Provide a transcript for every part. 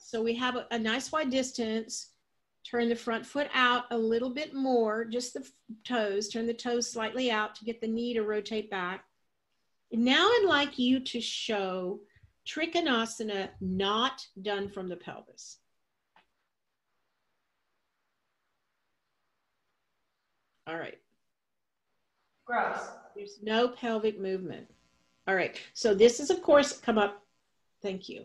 So we have a, a nice wide distance. Turn the front foot out a little bit more, just the toes. Turn the toes slightly out to get the knee to rotate back. Now I'd like you to show Trikonasana not done from the pelvis. All right. Gross. There's no pelvic movement. All right. So this is, of course, come up. Thank you.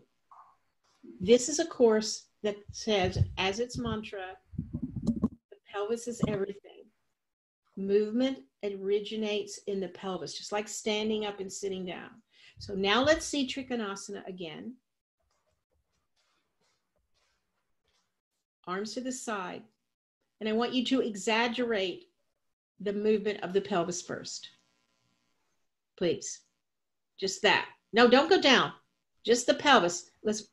This is a course that says, as its mantra, the pelvis is everything. Movement originates in the pelvis, just like standing up and sitting down. So now let's see Trikonasana again. Arms to the side. And I want you to exaggerate the movement of the pelvis first. Please. Just that. No, don't go down. Just the pelvis. Let's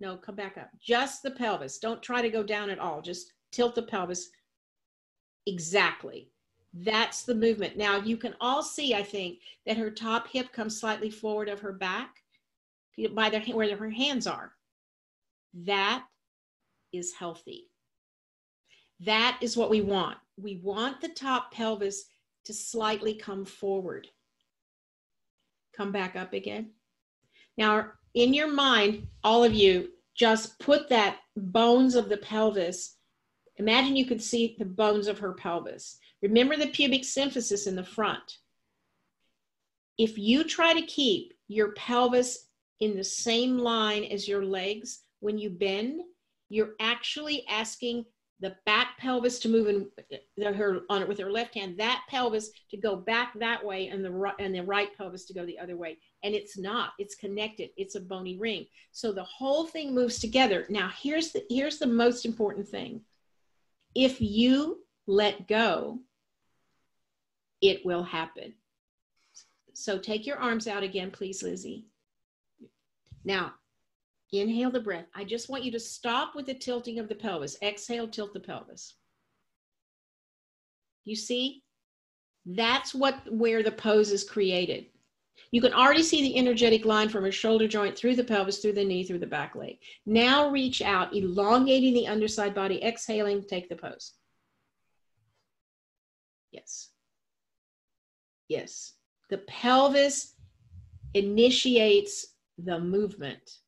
no, come back up. Just the pelvis. Don't try to go down at all. Just tilt the pelvis. Exactly. That's the movement. Now you can all see, I think, that her top hip comes slightly forward of her back by the, where her hands are. That is healthy. That is what we want. We want the top pelvis to slightly come forward. Come back up again. Now, in your mind, all of you, just put that bones of the pelvis. Imagine you could see the bones of her pelvis. Remember the pubic symphysis in the front. If you try to keep your pelvis in the same line as your legs when you bend, you're actually asking the back pelvis to move in her on it with her left hand, that pelvis to go back that way, and the right and the right pelvis to go the other way. And it's not. It's connected. It's a bony ring. So the whole thing moves together. Now here's the here's the most important thing. If you let go, it will happen. So take your arms out again, please, Lizzie. Now, Inhale the breath. I just want you to stop with the tilting of the pelvis. Exhale, tilt the pelvis. You see? That's what where the pose is created. You can already see the energetic line from her shoulder joint through the pelvis, through the knee, through the back leg. Now reach out, elongating the underside body, exhaling, take the pose. Yes. Yes. The pelvis initiates the movement